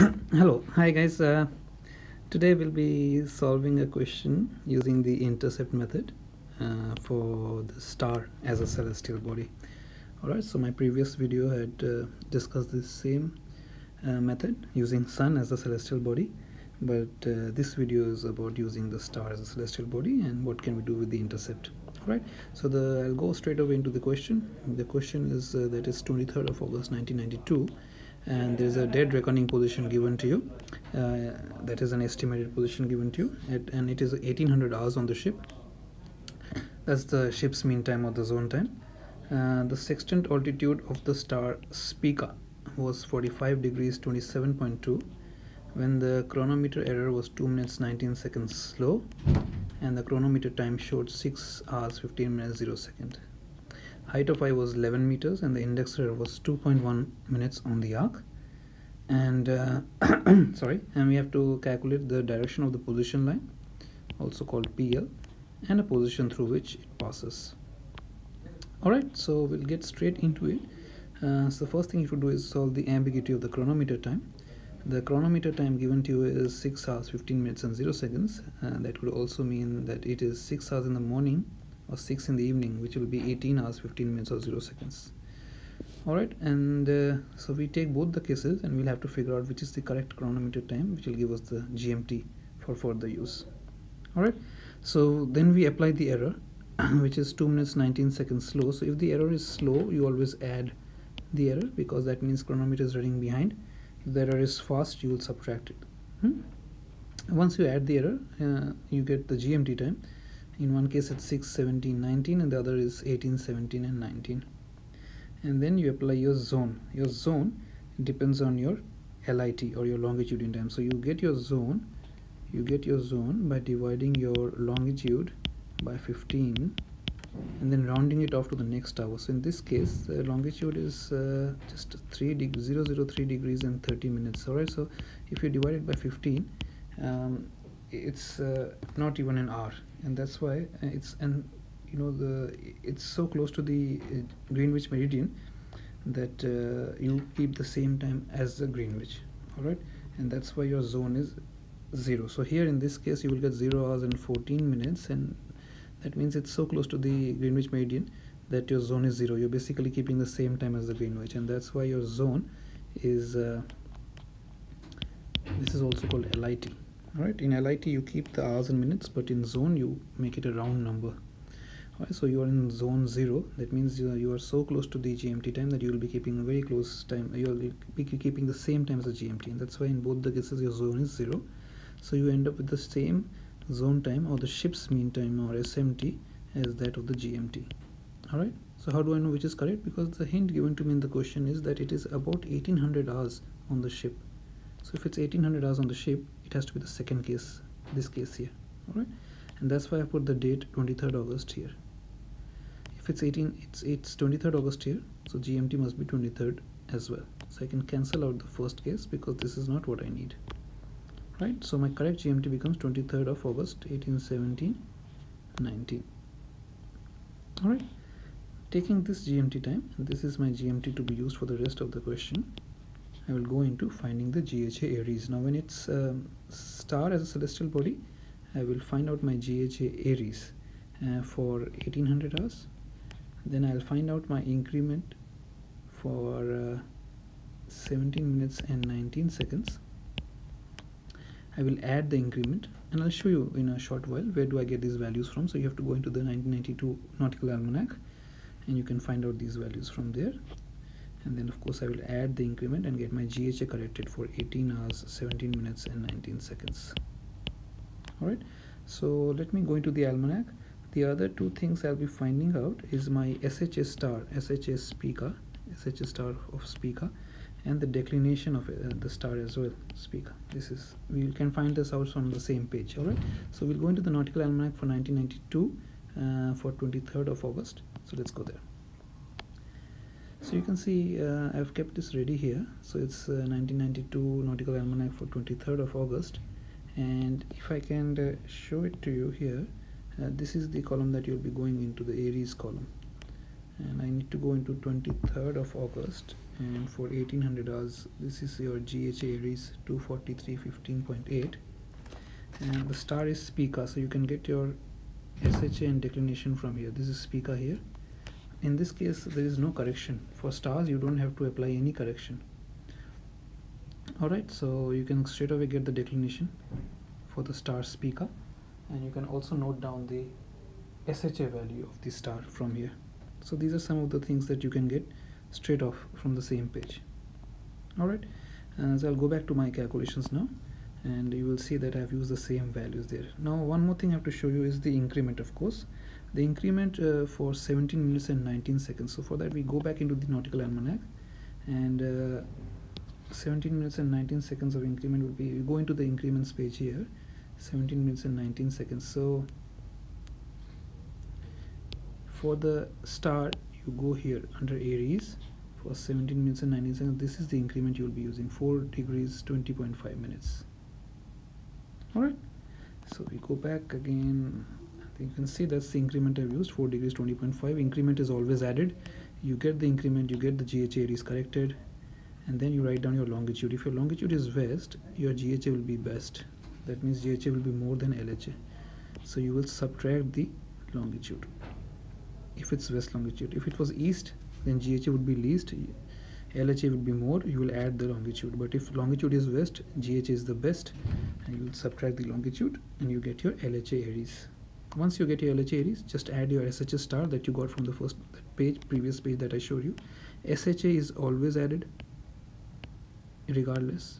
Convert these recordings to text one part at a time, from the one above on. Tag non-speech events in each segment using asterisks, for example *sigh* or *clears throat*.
*coughs* hello. Hi guys. Uh, today we'll be solving a question using the intercept method uh, for the star as a celestial body. Alright so my previous video had uh, discussed the same uh, method using sun as a celestial body but uh, this video is about using the star as a celestial body and what can we do with the intercept. Right so the I'll go straight away into the question. The question is uh, that is 23rd of August 1992 and there is a dead reckoning position given to you uh, that is an estimated position given to you and it is 1800 hours on the ship. That's the ship's mean time or the zone time. Uh, the sextant altitude of the star Spica was 45 degrees 27.2 when the chronometer error was 2 minutes 19 seconds slow and the chronometer time showed 6 hours 15 minutes 0 second height of eye was 11 meters and the index error was 2.1 minutes on the arc. And uh, *clears throat* sorry and we have to calculate the direction of the position line also called PL and a position through which it passes. Alright so we'll get straight into it. Uh, so the first thing you should do is solve the ambiguity of the chronometer time. The chronometer time given to you is 6 hours 15 minutes and 0 seconds and that could also mean that it is 6 hours in the morning or 6 in the evening which will be 18 hours 15 minutes or 0 seconds. Alright and uh, so we take both the cases and we'll have to figure out which is the correct chronometer time which will give us the GMT for further use. Alright so then we apply the error *clears throat* which is 2 minutes 19 seconds slow. So if the error is slow you always add the error because that means chronometer is running behind. If the error is fast you will subtract it. Hmm? once you add the error uh, you get the GMT time in one case it's 6 17 19 and the other is 18 17 and 19 and then you apply your zone. Your zone depends on your LIT or your longitude in time. So you get your zone you get your zone by dividing your longitude by 15 and then rounding it off to the next hour. So in this case the longitude is uh, just 3 deg 003 degrees and 30 minutes. All right so if you divide it by 15 um, it's uh, not even an hour. And that's why uh, it's and you know the it's so close to the uh, Greenwich meridian that uh, you keep the same time as the Greenwich all right? And that's why your zone is zero. So here in this case you will get 0 hours and 14 minutes and that means it's so close to the Greenwich meridian that your zone is zero. You're basically keeping the same time as the Greenwich and that's why your zone is uh, this is also called LIT Alright, in LIT you keep the hours and minutes, but in zone you make it a round number. So you are in zone 0, that means you are, you are so close to the GMT time that you will be keeping very close time, you will be keeping the same time as the GMT, and that's why in both the cases your zone is 0. So you end up with the same zone time or the ship's mean time or SMT as that of the GMT. Alright, so how do I know which is correct? Because the hint given to me in the question is that it is about 1800 hours on the ship. So if it's 1800 hours on the ship, it has to be the second case this case here all right and that's why I put the date 23rd August here. If it's 18 it's it's 23rd August here so GMT must be 23rd as well. So I can cancel out the first case because this is not what I need right? So my correct GMT becomes 23rd of August 1817 19 all right taking this GMT time this is my GMT to be used for the rest of the question I will go into finding the GHA Aries. Now when it's um, star as a celestial body, I will find out my GHA Aries uh, for 1800 hours. Then I'll find out my increment for uh, 17 minutes and 19 seconds. I will add the increment and I'll show you in a short while where do I get these values from. So you have to go into the 1992 Nautical Almanac and you can find out these values from there and then of course I will add the increment and get my GHA corrected for 18 hours 17 minutes and 19 seconds. Alright so let me go into the almanac. The other two things I'll be finding out is my SHA star SHA Spica SHA star of Spica and the declination of uh, the star as well Spica. This is we can find this out from the same page alright? So we'll go into the nautical almanac for 1992 uh, for 23rd of August. So let's go there so you can see uh, I've kept this ready here. So it's uh, 1992 nautical almanac for 23rd of August. And if I can uh, show it to you here uh, this is the column that you'll be going into the Aries column. And I need to go into 23rd of August. And for 1800 hours this is your GHA Aries 243 15.8 and the star is Spica. So you can get your SHA and declination from here. This is Spica here in this case there is no correction. For stars you don't have to apply any correction. Alright so you can straight away get the declination for the star Spica. And you can also note down the SHA value of the star from here. So these are some of the things that you can get straight off from the same page. Alright uh, so I'll go back to my calculations now. And you will see that I've used the same values there. Now one more thing I have to show you is the increment of course the increment uh, for 17 minutes and 19 seconds. So for that we go back into the nautical almanac and uh, 17 minutes and 19 seconds of increment will be we go into the increments page here. 17 minutes and 19 seconds. So for the star you go here under Aries. For 17 minutes and 19 seconds this is the increment you will be using. 4 degrees 20.5 minutes. Alright so we go back again you can see that's the increment I've used 4 degrees 20.5 increment is always added. You get the increment you get the GHA is corrected and then you write down your longitude. If your longitude is west your GHA will be best. That means GHA will be more than LHA so you will subtract the longitude. If it's west longitude. If it was east then GHA would be least LHA would be more you will add the longitude. But if longitude is west GHA is the best and you will subtract the longitude and you get your LHA Aries once you get your LHA Aries just add your SHA star that you got from the first page previous page that I showed you. SHA is always added regardless.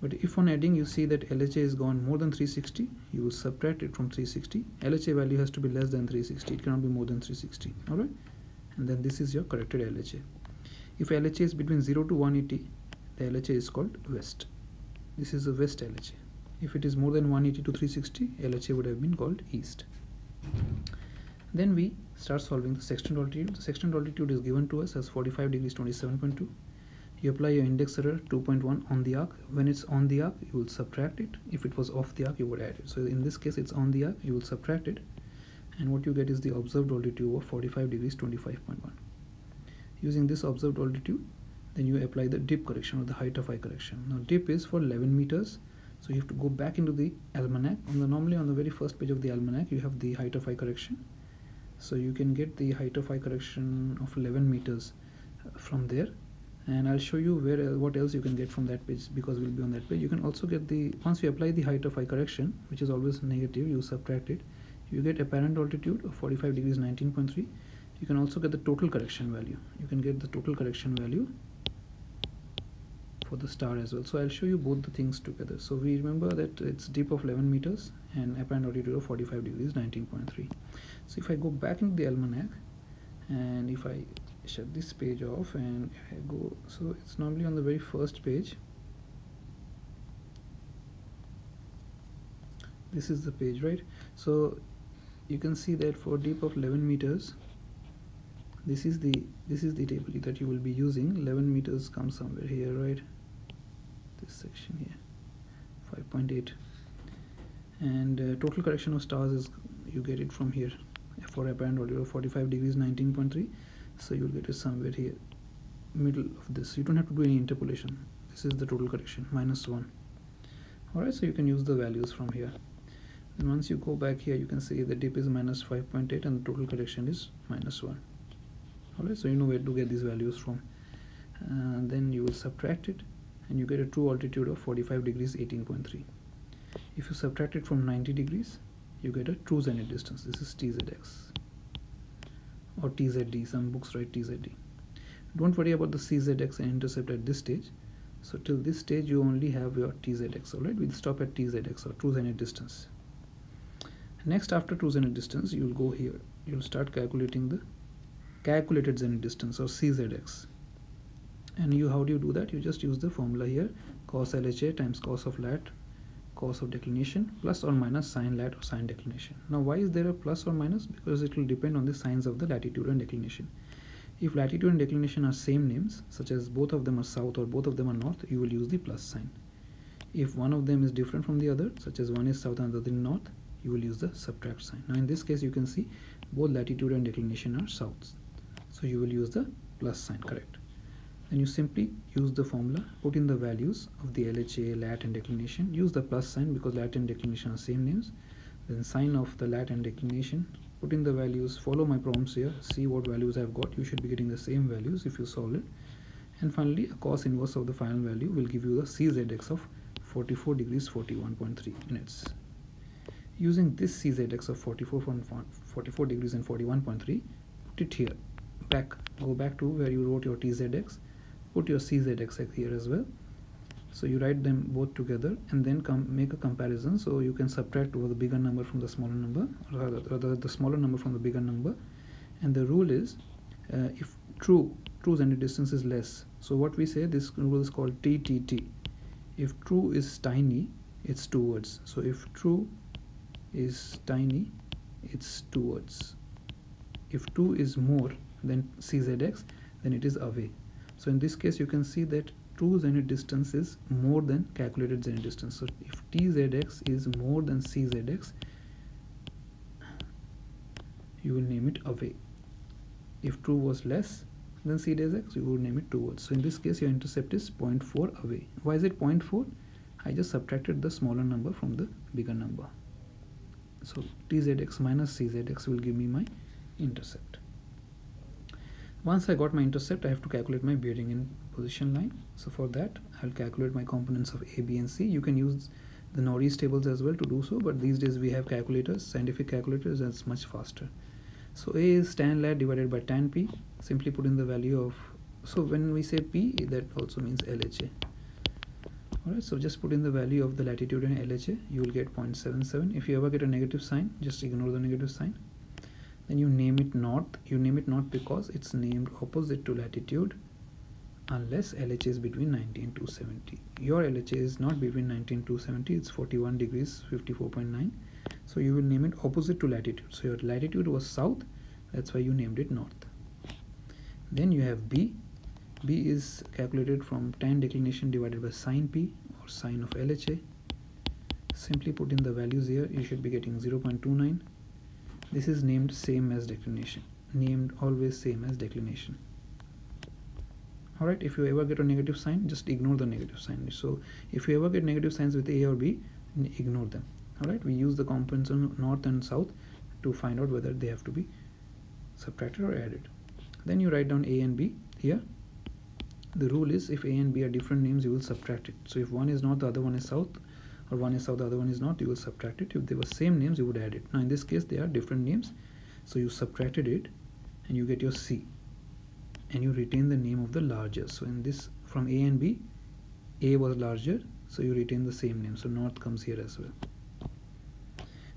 But if on adding you see that LHA is gone more than 360 you will subtract it from 360 LHA value has to be less than 360 it cannot be more than 360 alright? And then this is your corrected LHA if LHA is between 0 to 180 the LHA is called west. This is the west LHA if it is more than 180 to 360 LHA would have been called east. Then we start solving the sextant altitude. The sextant altitude is given to us as 45 degrees 27.2 you apply your index error 2.1 on the arc. When it's on the arc you will subtract it. If it was off the arc you would add it. So in this case it's on the arc you will subtract it. And what you get is the observed altitude of 45 degrees 25.1 using this observed altitude then you apply the dip correction or the height of eye correction. Now dip is for 11 meters so you have to go back into the almanac. On the normally on the very first page of the almanac you have the height of eye correction. So you can get the height of eye correction of 11 meters uh, from there. And I'll show you where what else you can get from that page because we'll be on that page. You can also get the once you apply the height of eye correction which is always negative you subtract it you get apparent altitude of 45 degrees 19.3 you can also get the total correction value. You can get the total correction value for the star as well. So I'll show you both the things together. So we remember that it's dip of 11 meters and apparent altitude of 45 degrees 19.3 so if I go back into the almanac and if I shut this page off and I go so it's normally on the very first page. This is the page right? So you can see that for deep of 11 meters this is the this is the table that you will be using. 11 meters comes somewhere here right this section here 5.8 and uh, total correction of stars is you get it from here. For apparent of 45 degrees 19.3 so you'll get it somewhere here middle of this. You don't have to do any interpolation. This is the total correction minus 1 alright so you can use the values from here. And once you go back here you can see the dip is minus 5.8 and the total correction is minus 1 alright so you know where to get these values from. Uh, then you will subtract it and you get a true altitude of 45 degrees 18.3 if you subtract it from 90 degrees you get a true zenith distance. This is tzx or TZD some books write TZD don't worry about the CZX and intercept at this stage. So till this stage you only have your TZX alright we'll stop at TZX or true zenith distance. Next after true zenith distance you'll go here. You'll start calculating the calculated zenith distance or CZX and you how do you do that you just use the formula here cos LHA times cos of lat cos of declination plus or minus sine lat or sine declination. Now why is there a plus or minus? Because it will depend on the signs of the latitude and declination. If latitude and declination are same names, such as both of them are south or both of them are north, you will use the plus sign. If one of them is different from the other, such as one is south and the other is north, you will use the subtract sign. Now in this case you can see both latitude and declination are south. so you will use the plus sign correct then you simply use the formula put in the values of the LHA lat and declination use the plus sign because lat and declination are same names. Then sign of the lat and declination put in the values follow my prompts here see what values I've got. You should be getting the same values if you solve it. And finally a cos inverse of the final value will give you the CZX of 44 degrees 41.3 minutes. Using this CZX of 44, 44 degrees and 41.3 put it here. Back go back to where you wrote your TZX put your CZX here as well. So you write them both together and then come make a comparison. So you can subtract the bigger number from the smaller number or rather the smaller number from the bigger number. And the rule is uh, if true true and the distance is less. So what we say this rule is called TTT if true is tiny it's two words. So if true is tiny it's two words. If 2 is more than czx then it is away so in this case you can see that true zenith distance is more than calculated zenith distance. So if tzx is more than czx you will name it away. If true was less than czx you would name it towards so in this case your intercept is 0.4 away. Why is it 0.4 I just subtracted the smaller number from the bigger number. So tzx minus czx will give me my intercept once I got my intercept I have to calculate my bearing in position line. So for that I'll calculate my components of A B and C. You can use the Norie's tables as well to do so but these days we have calculators scientific calculators that's much faster. So A is tan lat divided by tan P. Simply put in the value of so when we say P that also means LHA alright so just put in the value of the latitude and LHA you will get 0.77 if you ever get a negative sign just ignore the negative sign then you name it north. You name it north because it's named opposite to latitude unless LHA is between 90 and 270 your LHA is not between 90 and 270 it's 41 degrees 54.9 so you will name it opposite to latitude. So your latitude was south that's why you named it north. Then you have B. B is calculated from tan declination divided by sine P or sine of LHA simply put in the values here you should be getting 0.29 this is named same as declination. Named always same as declination. Alright if you ever get a negative sign just ignore the negative sign. So if you ever get negative signs with A or B ignore them. Alright we use the components on north and south to find out whether they have to be subtracted or added. Then you write down A and B here. The rule is if A and B are different names you will subtract it. So if one is north the other one is south or one is south the other one is not you will subtract it. If they were same names you would add it. Now in this case they are different names. So you subtracted it and you get your C. And you retain the name of the larger. So in this from A and B A was larger. So you retain the same name. So north comes here as well.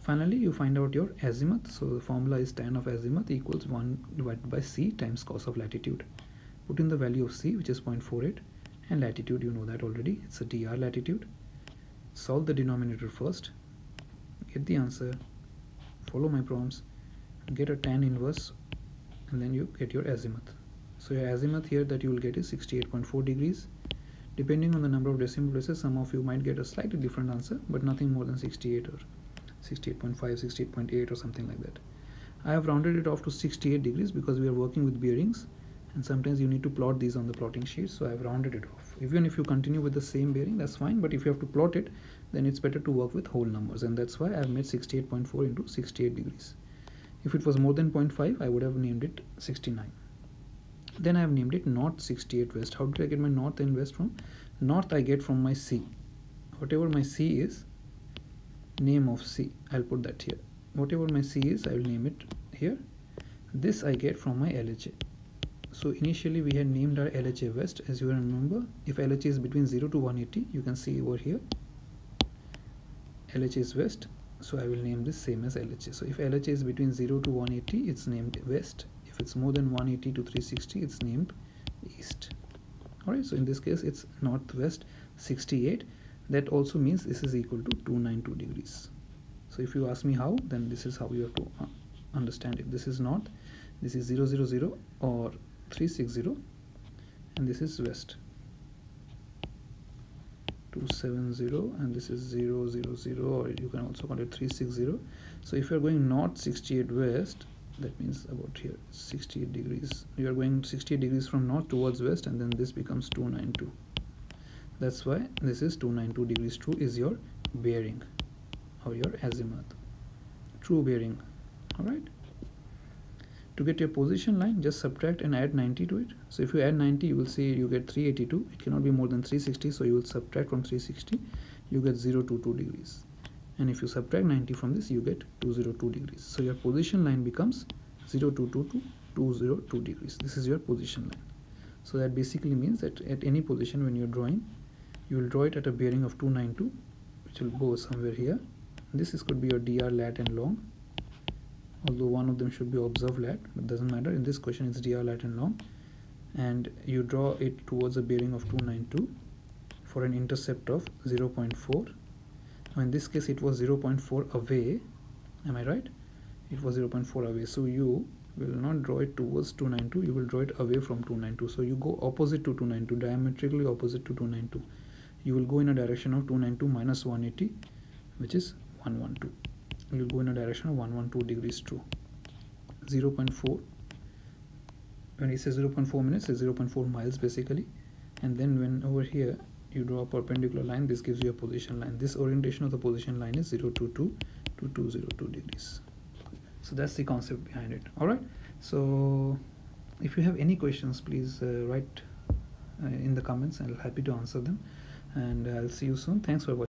Finally you find out your azimuth. So the formula is tan of azimuth equals 1 divided by c times cos of latitude. Put in the value of c which is 0.48 and latitude you know that already. It's a dr latitude solve the denominator first get the answer follow my prompts get a tan inverse and then you get your azimuth. So your azimuth here that you will get is 68.4 degrees. Depending on the number of decimal places some of you might get a slightly different answer but nothing more than 68 or 68.5 68.8 or something like that. I have rounded it off to 68 degrees because we are working with bearings and sometimes you need to plot these on the plotting sheet so I've rounded it off. Even if you continue with the same bearing that's fine but if you have to plot it then it's better to work with whole numbers and that's why I've made 68.4 into 68 degrees. If it was more than 0.5 I would have named it 69 then I have named it north 68 west. How did I get my north and west from? North I get from my C. Whatever my C is name of C I'll put that here. Whatever my C is I will name it here. This I get from my LHA so initially we had named our LHA West as you remember. If LHA is between 0 to 180 you can see over here. LHA is West so I will name this same as LHA so if LHA is between 0 to 180 it's named West. If it's more than 180 to 360 it's named East. Alright so in this case it's Northwest 68 that also means this is equal to 292 degrees. So if you ask me how then this is how you have to uh, understand it. This is north this is 000 or 360 and this is west. 270 and this is 000 or you can also call it 360 so if you're going north 68 west that means about here 68 degrees. You are going 68 degrees from north towards west and then this becomes 292 that's why this is 292 degrees. True is your bearing or your azimuth. True bearing. All right to get your position line just subtract and add 90 to it. So if you add 90 you will see you get 382 it cannot be more than 360 so you will subtract from 360 you get 022 degrees. And if you subtract 90 from this you get 202 degrees. So your position line becomes 0222 to 202 degrees. This is your position line. So that basically means that at any position when you're drawing you will draw it at a bearing of 292 which will go somewhere here. This is could be your dr lat and long although one of them should be observed lat but doesn't matter. In this question it's dr lat and long. And you draw it towards a bearing of 292 for an intercept of 0.4 now in this case it was 0.4 away. Am I right? It was 0.4 away. So you will not draw it towards 292 you will draw it away from 292 so you go opposite to 292 diametrically opposite to 292 you will go in a direction of 292 minus 180 which is 112 you will go in a direction of 112 degrees true. 0.4 when he says 0.4 minutes is 0.4 miles basically. And then when over here you draw a perpendicular line this gives you a position line. This orientation of the position line is 022 to 202 degrees. So that's the concept behind it. All right? So if you have any questions please uh, write uh, in the comments. And i'll happy to answer them. And i'll see you soon. Thanks for watching